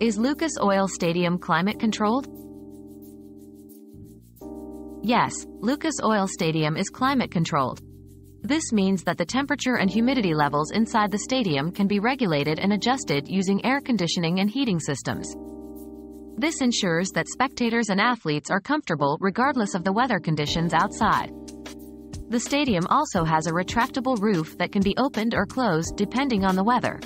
Is Lucas Oil Stadium climate controlled? Yes, Lucas Oil Stadium is climate controlled. This means that the temperature and humidity levels inside the stadium can be regulated and adjusted using air conditioning and heating systems. This ensures that spectators and athletes are comfortable regardless of the weather conditions outside. The stadium also has a retractable roof that can be opened or closed depending on the weather.